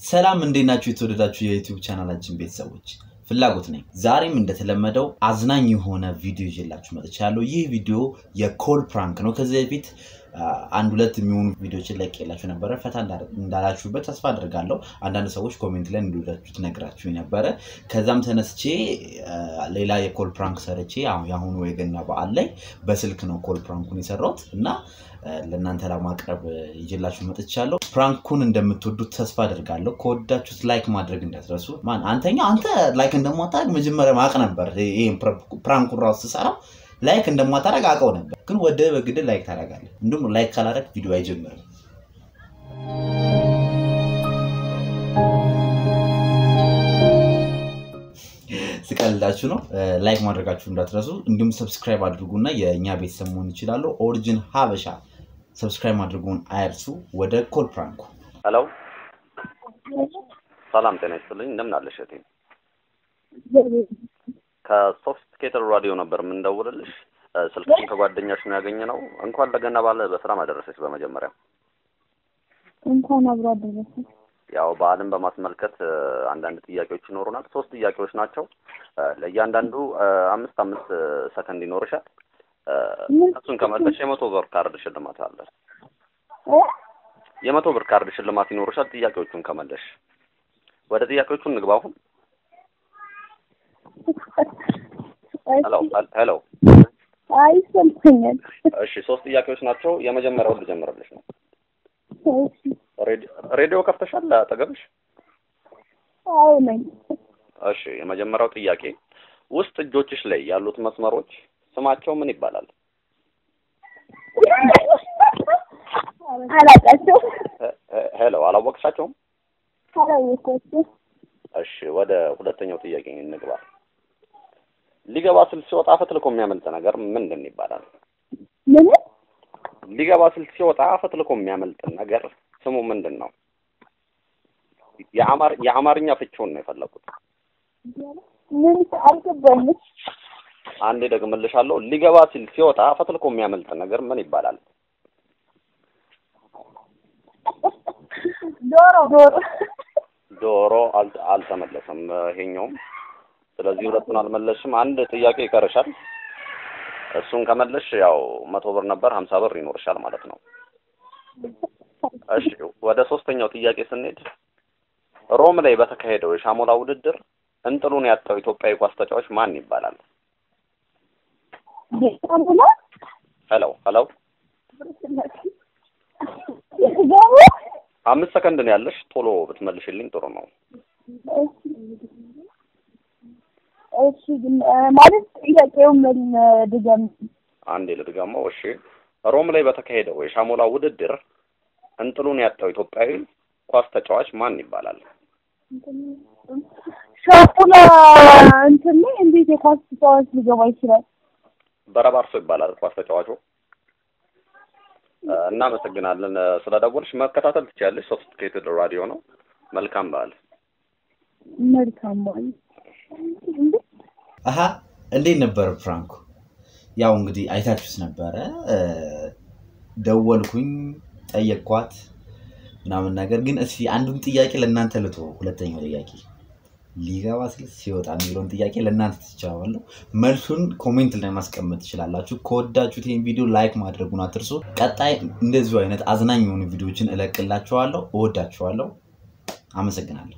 ሰላም እንዴት ናችሁ? የተወደዳችሁ የዩቲዩብ ቻናላችን ቤተሰቦች ፍላጎት ነኝ። ዛሬም እንደተለመደው አዝናኝ የሆነ ቪዲዮ ይዤላችሁ መጥቻለሁ። ይህ ቪዲዮ የ call prank ነው። ከዚህ በፊት አንድ ሁለት የሚሆኑ ቪዲዮችን ለቅቄላችሁ ነበረ። ፈታ እንዳላችሁበት ተስፋ አድርጋለሁ። አንዳንድ ሰዎች comment ላይ እንደወደዳችሁት ነግራችሁ ነበረ። ከዛም ተነስቼ ሌላ የ call prank ሰርቼ የአሁኑ የገና በዓል ላይ በስልክ ነው call prank ኡን የሰራሁት እና ለእናንተ ለማቅረብ ይዤላችሁ መጥቻለሁ። prank ኡን እንደምትወዱት ተስፋ አድርጋለሁ። ከወዳችሁት like ማድረግ እንዳትረሱ። ማን አንተኛ አንተ like እንደማታደርግ መጀመሪያ አውቅ ነበር። ይህን prank ኡን ራሱ ስሰራ like እንደማታደርግ አውቀው ነበር፣ ግን ወደ በግድ like ታደርጋለህ። እንዲሁም like ካላደረግ ቪዲዮ አይጀምርም። ስቀልዳችሁ ነው። like ማድረጋችሁ እንዳትረሱ። እንዲሁም subscribe አድርጉና የእኛ ቤተሰብ መሆን ይችላሉ። ኦሪጂን ሀበሻ subscribe ማድረጉን አይርሱ። ወደ call prank ኡ። hello፣ ሰላም ጤና ይስጥልኝ። እንደምን አለሽ እህቴ? ከ Sophisticated ራዲዮ ነበር የምንደውልልሽ። ስልክሽን ከጓደኛሽ ነው ያገኘ ነው። እንኳን ለገና በዓል በሰላም አደረሰሽ። በመጀመሪያ እንኳን አብሮ አደረሰ። ያው በዓልን በማስመልከት አንዳንድ ጥያቄዎች ይኖሩናል። ሶስት ጥያቄዎች ናቸው። ለእያንዳንዱ አምስት አምስት ሰከንድ ይኖርሻል። እሱን ከመለሽ የመቶ ብር ካርድ ሽልማት አለ። የመቶ ብር ካርድ ሽልማት ይኖርሻል። ጥያቄዎቹን ከመለሽ ወደ ጥያቄዎቹ እንግባ። አሁን hello hello። አይ ሰምተኛል። እሺ ሶስት ጥያቄዎች ናቸው። የመጀመሪያውን ልጀምርልሽ ነው። ሬዲዮ ከፍተሻል አጠገብሽ? አዎ ነኝ። እሺ የመጀመሪያው ጥያቄ ውስጥ እጆችሽ ላይ ያሉት መስመሮች ስማቸው ምን ይባላል? አላውቃቸውም። ሄሎ አላወቅሻቸውም? አላወቅኳቸውም። እሺ ወደ ሁለተኛው ጥያቄ እንግባ። ሊገባ ስል ሲወጣ ፈትልኮ የሚያመልጥ ነገር ምንድን ይባላል? ምን ሊገባ ስል ሲወጣ ፈትልኮ የሚያመልጥ ነገር ስሙ ምንድን ነው? የአማር የአማርኛ ፍቺውን ነው የፈለኩት። ምን አልገባኝም። አንዴ ደግምልሻለሁ። ሊገባ ሲል ሲወጣ ፈትልኮ የሚያመልጥ ነገር ምን ይባላል? ዶሮ ዶሮ ዶሮ አልተመለሰም ይሄኛውም። ስለዚህ ሁለቱን አልመለስሽም። አንድ ጥያቄ ይቀርሻል። እሱን ከመለሽ ያው መቶ ብር ነበር ሀምሳ ብር ይኖርሻል ማለት ነው። እሺ ወደ ሶስተኛው ጥያቄ ስንሄድ ሮም ላይ በተካሄደው የሻሞላ ውድድር እንጥሉን ያጣው ኢትዮጵያዊ ኳስ ተጫዋች ማን ይባላል? hello hello አምስት ሰከንድ ነው ያለሽ። ቶሎ ብትመልሽልኝ ጥሩ ነው። እሺ ማለት ጥያቄው ምን ድገም። አንዴ ልድገመው። እሺ ሮም ላይ በተካሄደው የሻሞላ ውድድር እንጥሉን ያጣው ኢትዮጵያዊ ኳስ ተጫዋች ማን ይባላል? ሻሞላ እንትን ላይ እንዴት የኳስ ተጫዋች ሊገባ ይችላል? በረባርሶ ይባላል ኳስ ተጫዋቹ። እናመሰግናለን ስለደወልሽ። መከታተል ትችያለሽ። Sophisticated ራዲዮ ነው። መልካም በዓል። መልካም በዓል። አሀ እንዴት ነበረ prank ኡ? ያው እንግዲህ አይታችሁት ነበረ። ደወልኩኝ፣ ጠየቅኳት ምናምን ነገር ግን እስኪ አንዱን ጥያቄ ለእናንተ ልቶ ሁለተኛው ጥያቄ ሊገባ ስል ሲወጣ የሚለውን ጥያቄ ለእናንተ ትችላለሁ። መልሱን comment ላይ ማስቀመጥ ትችላላችሁ። ከወዳችሁት ይህን ቪዲዮ like ማድረጉን አትርሱ። ቀጣይ እንደዚሁ አይነት አዝናኝ የሆኑ ቪዲዮዎችን እለቅላችኋለሁ። እወዳችኋለሁ። አመሰግናለሁ።